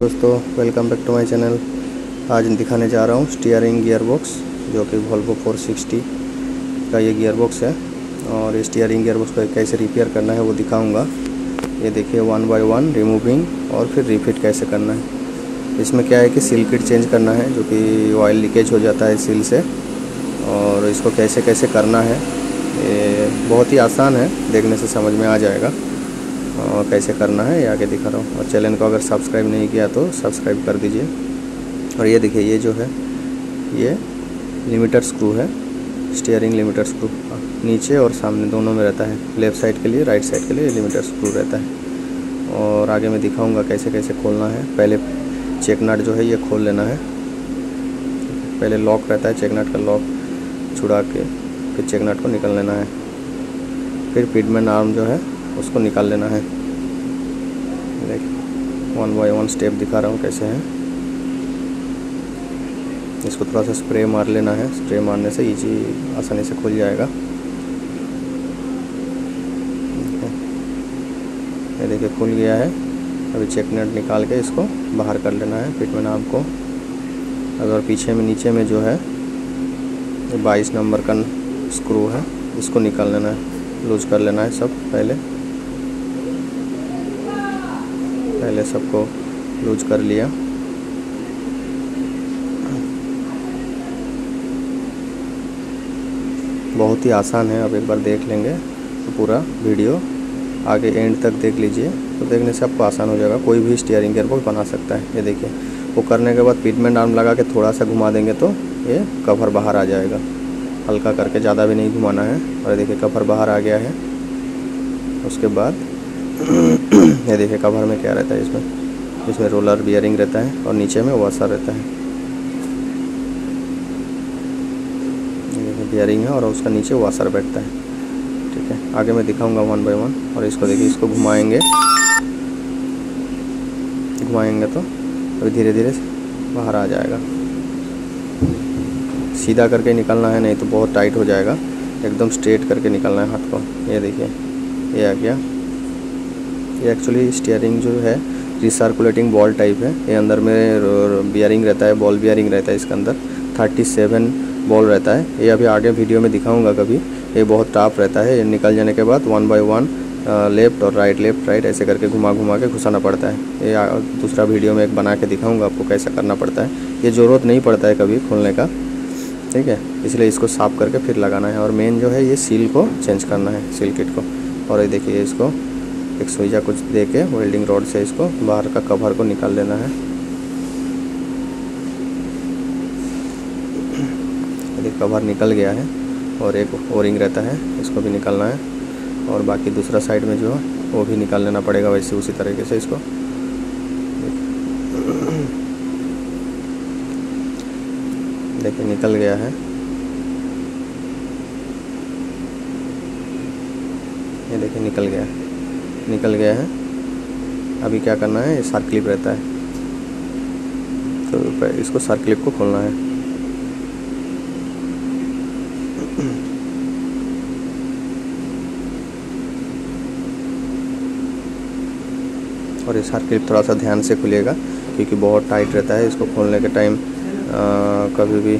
दोस्तों welcome back to my channel आज दिखाने जा रहा हूँ स्टीयरिंग गियर बॉक्स जो कि वोल्वो 460 का ये गियर बॉक्स है। और ये स्टीयरिंग गियर बॉक्स को कैसे रिपेयर करना है वो दिखाऊँगा। ये देखिए वन बाय वन रिमूविंग और फिर रिफिट कैसे करना है। इसमें क्या है कि सील किट चेंज करना है, जो कि ऑयल लीकेज हो जाता है सील से। और इसको कैसे कैसे करना है, ये बहुत ही आसान है, देखने से समझ में आ जाएगा। कैसे करना है, ये आगे दिखा रहा हूँ। और चैनल को अगर सब्सक्राइब नहीं किया तो सब्सक्राइब कर दीजिए। और ये देखिए, ये जो है, ये लिमिटर स्क्रू है, स्टीयरिंग लिमिटर स्क्रू। नीचे और सामने दोनों में रहता है, लेफ़्ट साइड के लिए, राइट साइड के लिए लिमिटर स्क्रू रहता है। और आगे मैं दिखाऊँगा कैसे कैसे खोलना है। पहले चेक नट जो है, ये खोल लेना है। पहले लॉक रहता है, चेक नट का लॉक छुड़ा के, फिर चेक नट को निकल लेना है। फिर पिडमैन आर्म जो है उसको निकाल लेना है। देख वन बाय वन स्टेप दिखा रहा हूँ कैसे है। इसको थोड़ा सा स्प्रे मार लेना है। स्प्रे मारने से इजी आसानी से खुल जाएगा। ये देखिए, खुल गया है। अभी चेक नट निकाल के इसको बाहर कर लेना है फिटमेंट आपको अगर पीछे में, नीचे में जो है बाईस नंबर का स्क्रू है, इसको निकाल लेना है। लूज कर लेना है सब, पहले। पहले सबको लूज कर लिया। बहुत ही आसान है अब एक बार देख लेंगे तो पूरा वीडियो। आगे एंड तक देख लीजिए तो देखने से आपको आसान हो जाएगा। कोई भी स्टीयरिंग गियर बॉक्स बना सकता है, ये देखिए। वो करने के बाद पिटमेंट आर्म लगा के थोड़ा सा घुमा देंगे तो ये कवर बाहर आ जाएगा। हल्का करके, ज़्यादा भी नहीं घुमाना है। और देखिए कवर बाहर आ गया है। उसके बाद ये देखिए कवर में क्या रहता है इसमें। इसमें रोलर बियरिंग रहता है और नीचे में वाशर रहता है। बियरिंग है और उसका नीचे वाशर बैठता है। ठीक है, आगे मैं दिखाऊँगा वन बाय वन और इसको देखिए, इसको घुमाएँगे। घुमाएँगे तो अभी धीरे धीरे बाहर आ जाएगा। सीधा करके निकलना है, नहीं तो बहुत टाइट हो जाएगा। एकदम स्ट्रेट करके निकलना है हाथ को। ये देखिए, ये आ गया। ये एक्चुअली स्टीयरिंग जो है रिसर्कुलेटिंग बॉल टाइप है। ये अंदर में बियरिंग रहता है बॉल बियरिंग रहता है इसके अंदर। 37 बॉल रहता है। ये अभी आगे वीडियो में दिखाऊँगा कभी। ये बहुत टाफ रहता है। ये निकल जाने के बाद वन बाय वन लेफ़्ट और राइट लेफ़्ट राइट ऐसे करके घुमा घुमा के घुसाना पड़ता है। ये दूसरा वीडियो में एक बना के दिखाऊँगा आपको कैसा करना पड़ता है। ये ज़रूरत नहीं पड़ता है कभी खोलने का। ठीक है? इसलिए इसको साफ़ करके फिर लगाना है। और मेन जो है ये सील को चेंज करना है सील किट को। और ये देखिए इसको एक सुईजा कुछ दे के वेल्डिंग रॉड से इसको बाहर का कवर को निकाल लेना है। यदि कवर निकल गया है और एक ओरिंग रहता है, इसको भी निकालना है। और बाकी दूसरा साइड में जो है, वो भी निकाल लेना पड़ेगा वैसे उसी तरीके से इसको। देखिए, निकल गया है। ये देखिए, निकल गया निकल गया है। अभी क्या करना है? ये सार क्लिप रहता है। तो इसको सार क्लिप को खोलना है। और ये सार क्लिप थोड़ा सा ध्यान से खुलेगा क्योंकि बहुत टाइट रहता है इसको खोलने के टाइम। कभी भी।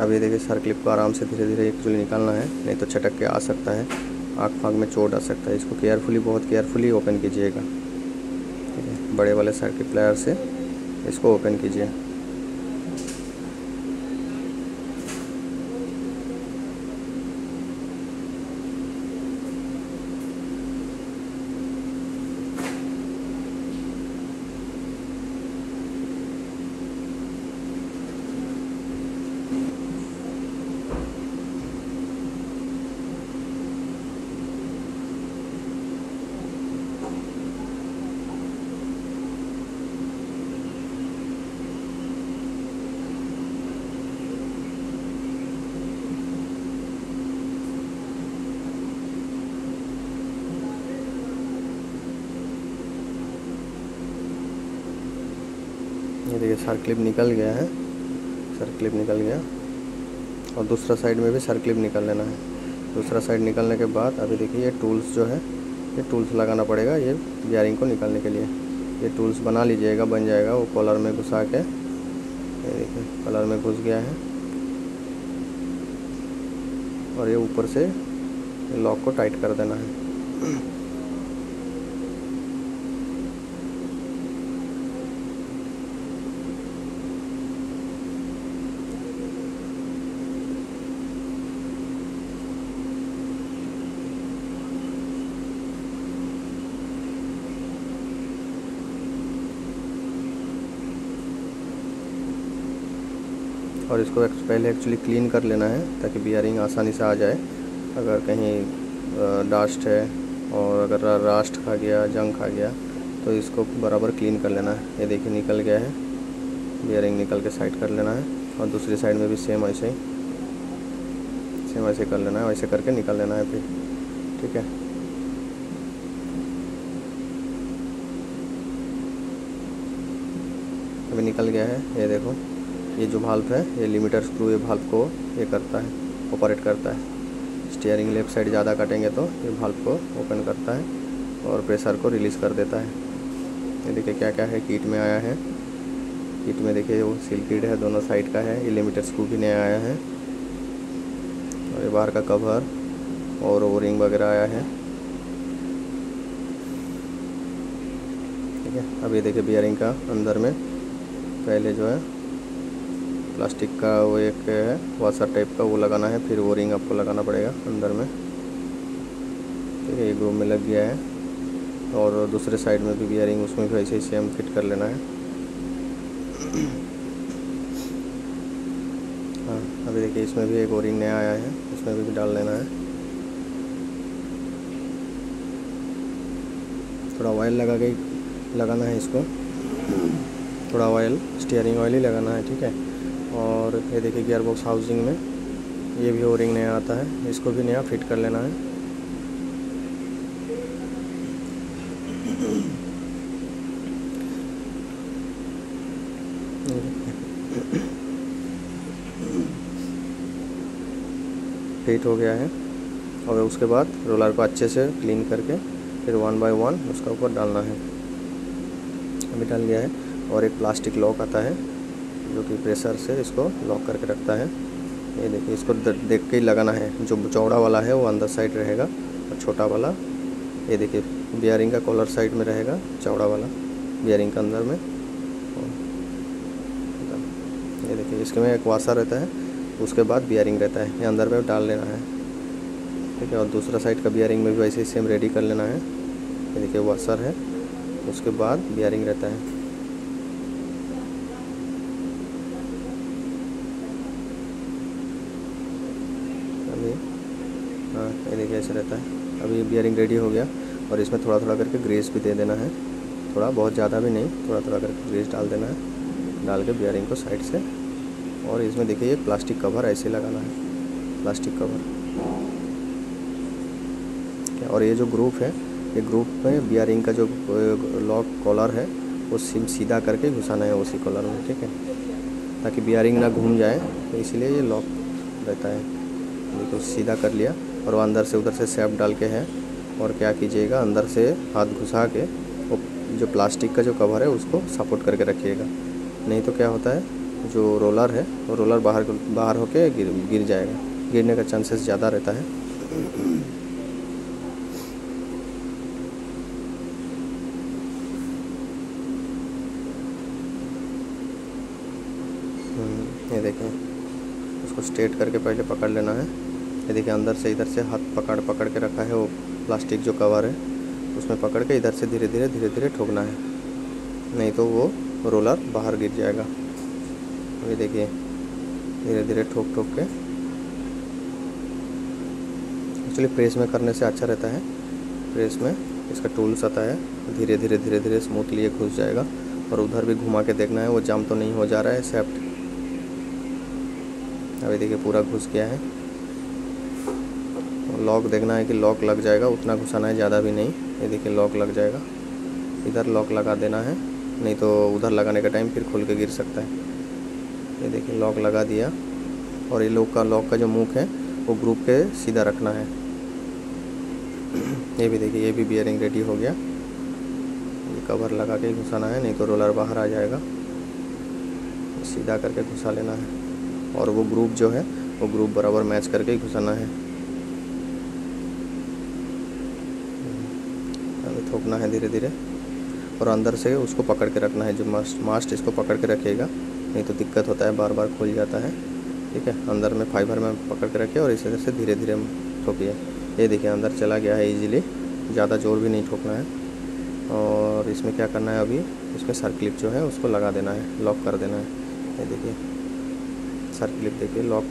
अभी देखिए, सर क्लिप को आराम से धीरे धीरे एक्चुअली निकालना है, नहीं तो छटक के आ सकता है। आँख फाँख में चोट आ सकता है। इसको केयरफुली बहुत केयरफुली ओपन कीजिएगा। ठीक है? बड़े वाले सर्किट प्लेयर से इसको ओपन कीजिए ये देखिए सर क्लिप निकल गया है। सर क्लिप निकल गया। और दूसरा साइड में भी सर क्लिप निकल लेना है। दूसरा साइड निकलने के बाद अभी देखिए, ये टूल्स जो है, ये टूल्स लगाना पड़ेगा, ये बियरिंग को निकालने के लिए। ये टूल्स बना लीजिएगा, बन जाएगा वो कॉलर में घुसा के। ये देखिए कॉलर में घुस गया है। और ये ऊपर से लॉक को टाइट कर देना है। और इसको पहले एक्चुअली क्लीन कर लेना है ताकि बियरिंग आसानी से आ जाए। अगर कहीं डास्ट है और अगर रास्ट खा गया जंग खा गया तो इसको बराबर क्लीन कर लेना है। ये देखिए निकल गया है। बियरिंग निकल के साइड कर लेना है और दूसरी साइड में भी सेम ऐसे ही सेम ऐसे कर लेना है वैसे करके निकल लेना है फिर। ठीक है? अभी निकल गया है। ये देखो। ये जो भाल्व है, ये लिमिटर स्क्रू ये भाल्व को ये करता है ऑपरेट करता है। स्टीयरिंग लेफ़्ट साइड ज़्यादा काटेंगे तो ये भाल्व को ओपन करता है और प्रेशर को रिलीज़ कर देता है। ये देखिए क्या क्या है किट में आया है। किट में देखिए वो सील किट है, दोनों साइड का है, ये लिमिटर स्क्रू भी नया आया है। और ये बाहर का कवर और ओरिंग वगैरह आया है। ठीक है, अब ये देखिए बियरिंग का अंदर में, पहले जो है प्लास्टिक का वो एक है, वाशर टाइप का वो लगाना है, फिर वो रिंग आपको लगाना पड़ेगा अंदर में। है ये ग्रूम में लग गया है। और दूसरे साइड में भी बियरिंग उसमें भी ऐसे ही सेम फिट कर लेना है। हाँ अभी देखिए, इसमें भी एक ओरिंग नया आया है इसमें भी डाल लेना है। थोड़ा ऑयल लगा के, लगाना है इसको। थोड़ा ऑयल स्टीयरिंग ऑयल ही लगाना है, ठीक है? और ये देखिए गियर बॉक्स हाउसिंग में, ये भी ओरिंग नया आता है, इसको भी नया फिट कर लेना है। फिट हो गया है, और उसके बाद रोलर को अच्छे से क्लीन करके फिर वन बाय वन उसका ऊपर डालना है। अभी डाल गया है, और एक प्लास्टिक लॉक आता है। जो कि प्रेशर से इसको लॉक करके रखता है। ये देखिए, इसको देख के ही लगाना है। जो चौड़ा वाला है, वो अंदर साइड रहेगा, और छोटा वाला, ये देखिए बियरिंग का कॉलर साइड में रहेगा, चौड़ा वाला बियरिंग का अंदर में। ये देखिए, इसके में एक वाशर रहता है, उसके बाद बियरिंग रहता है। ये अंदर में डाल लेना है। ठीक है, और दूसरा साइड का बियरिंग में भी वैसे ही सेम रेडी कर लेना है। ये देखिए वाशर है, उसके बाद बियरिंग रहता है अभी हाँ ये देखिए ऐसे रहता है अभी बियरिंग रेडी हो गया और इसमें थोड़ा थोड़ा करके ग्रेस भी दे देना है। थोड़ा, बहुत ज़्यादा भी नहीं थोड़ा थोड़ा करके ग्रेस डाल देना है। डाल के बियरिंग को साइड से। और इसमें देखिए एक प्लास्टिक कवर ऐसे लगाना है। प्लास्टिक कवर और ये जो ग्रुप है, ये ग्रुप में बियरिंग का जो लॉक कॉलर है, वो सिम सीधा करके घुसाना है उसी कॉलर में, ठीक है? ताकि बियरिंग ना घूम जाए तो इसलिए ये लॉक रहता है। देखो सीधा कर लिया। और वो अंदर से उधर से सेप डाल के है। और क्या कीजिएगा, अंदर से हाथ घुसा के वो जो प्लास्टिक का जो कवर है, उसको सपोर्ट करके रखिएगा। नहीं तो क्या होता है, जो रोलर है, वो रोलर बाहर बाहर होके गिर गिर जाएगा। गिरने का चांसेस ज़्यादा रहता है। ये देखें उसको स्ट्रेट करके पहले पकड़ लेना है। ये देखिए, अंदर से इधर से हाथ पकड़ पकड़ के रखा है वो प्लास्टिक जो कवर है। उसमें पकड़ के इधर से धीरे धीरे धीरे धीरे ठोकना है। नहीं तो वो रोलर बाहर गिर जाएगा। ये देखिए, धीरे धीरे ठोक ठोक के। एक्चुअली प्रेस में करने से अच्छा रहता है। प्रेस में इसका टूल्स आता है, धीरे धीरे धीरे धीरे स्मूथली घुस जाएगा। और उधर भी घुमा के देखना है, वो जाम तो नहीं हो जा रहा है सेफ्ट अभी देखिए, पूरा घुस गया है। लॉक देखना है कि लॉक लग जाएगा, उतना घुसाना है, ज़्यादा भी नहीं। ये देखिए, लॉक लग जाएगा। इधर लॉक लगा देना है, नहीं तो उधर लगाने का टाइम फिर खुल के गिर सकता है। ये देखिए, लॉक लगा दिया। और ये लॉक का लॉक का जो मुख है, वो ग्रुप के सीधा रखना है। ये भी देखिए, ये भी बियरिंग रेडी हो गया। ये कवर लगा के घुसाना है, नहीं तो रोलर बाहर आ जाएगा। सीधा करके घुसा लेना है। और वो ग्रुप जो है, वो ग्रुप बराबर मैच करके ही घुसाना है। थोकना है धीरे धीरे। और अंदर से उसको पकड़ के रखना है, जो मास्ट मास्ट इसको पकड़ के रखेगा नहीं तो दिक्कत होता है बार बार खुल जाता है। ठीक है, अंदर में फाइबर में पकड़ के रखिए और इस तरह से धीरे धीरे ठोकिए। ये देखिए, अंदर चला गया है ईजिली ज़्यादा ज़ोर भी नहीं ठोकना है। और इसमें क्या करना है अभी? इसमें सर क्लिप जो है, उसको लगा देना है लॉक कर देना है। ये देखिए सर क्लिप देखिए लॉक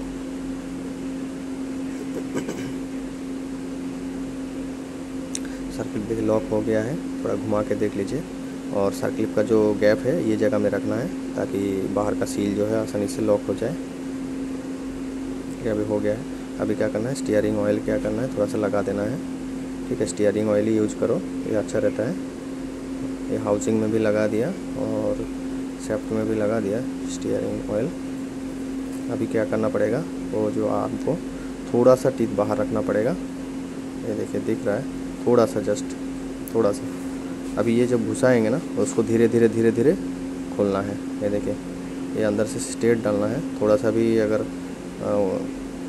सर क्लिप देखिए लॉक हो गया है, थोड़ा घुमा के देख लीजिए। और सर क्लिप का जो गैप है, ये जगह में रखना है, ताकि बाहर का सील जो है आसानी से लॉक हो जाए। ये अभी हो गया है। अभी क्या करना है स्टीयरिंग ऑयल क्या करना है, थोड़ा सा लगा देना है। ठीक है स्टीयरिंग ऑयल ही यूज़ करो, ये अच्छा रहता है। ये हाउसिंग में भी लगा दिया और सेफ्ट में भी लगा दिया स्टीयरिंग ऑयल अभी क्या करना पड़ेगा, वो जो आपको थोड़ा सा टीथ बाहर रखना पड़ेगा। ये देखिए, दिख रहा है। थोड़ा सा जस्ट थोड़ा सा। अभी ये जब घुसाएँगे ना उसको धीरे धीरे धीरे धीरे खोलना है। ये देखिए, ये अंदर से स्टेट डालना है। थोड़ा सा भी अगर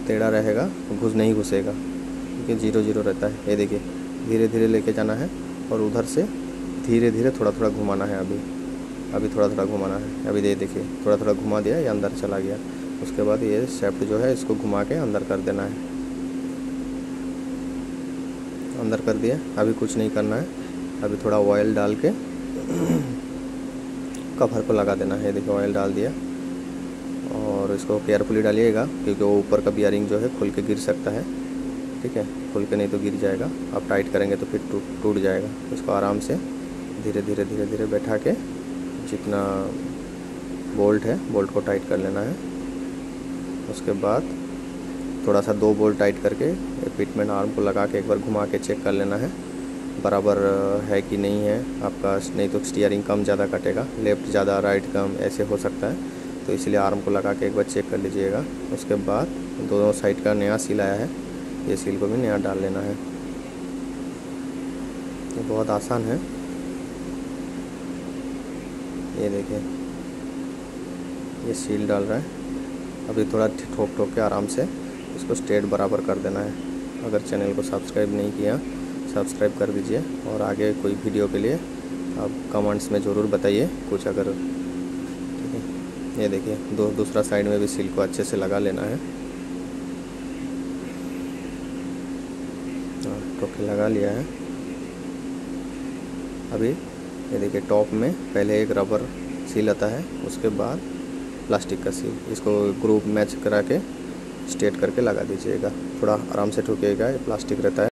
टेढ़ा रहेगा तो घुस, नहीं घुसेगा। क्योंकि ज़ीरो ज़ीरो रहता है। ये देखिए, धीरे धीरे लेके जाना है और उधर से धीरे धीरे थोड़ा थोड़ा घुमाना है अभी। अभी थोड़ा थोड़ा घुमाना है। अभी ये देखिए, थोड़ा थोड़ा घुमा दिया, ये अंदर चला गया। उसके बाद ये सेफ्ट जो है, इसको घुमा के अंदर कर देना है। अंदर कर दिया। अभी कुछ नहीं करना है। अभी थोड़ा ऑयल डाल के कवर को लगा देना है। देखिए ऑयल डाल दिया। और इसको केयरफुली डालिएगा, क्योंकि वो ऊपर का बियरिंग जो है, खुल के गिर सकता है। ठीक है? खुल के नहीं तो गिर जाएगा। आप टाइट करेंगे तो फिर टूट टूट जाएगा। इसको आराम से धीरे धीरे धीरे धीरे बैठा के जितना बोल्ट है बोल्ट को टाइट कर लेना है। उसके बाद थोड़ा सा दो बोल्ट टाइट करके फिटमेंट आर्म को लगा के एक बार घुमा के चेक कर लेना है। बराबर है कि नहीं है आपका, नहीं तो स्टीयरिंग कम ज़्यादा कटेगा लेफ़्ट ज़्यादा राइट कम, ऐसे हो सकता है। तो इसलिए आर्म को लगा के एक बार चेक कर लीजिएगा। उसके बाद दोनों साइड का नया सील आया है, ये सील को भी नया डाल लेना है। ये बहुत आसान है। ये देखिए, ये सील डाल रहा है। अभी थोड़ा ठोक ठोक के आराम से इसको स्टेट बराबर कर देना है। अगर चैनल को सब्सक्राइब नहीं किया, सब्सक्राइब कर दीजिए और आगे कोई वीडियो के लिए आप कमेंट्स में ज़रूर बताइए कुछ अगर। है। ये देखिए, दो, दूसरा साइड में भी सील को अच्छे से लगा लेना है। टोके लगा लिया है। अभी ये देखिए, टॉप में पहले एक रबर सील आता है, उसके बाद प्लास्टिक का सील। इसको ग्रुप मैच करा के स्ट्रेट करके लगा दीजिएगा। थोड़ा आराम से ठोकिएगा ये प्लास्टिक रहता है।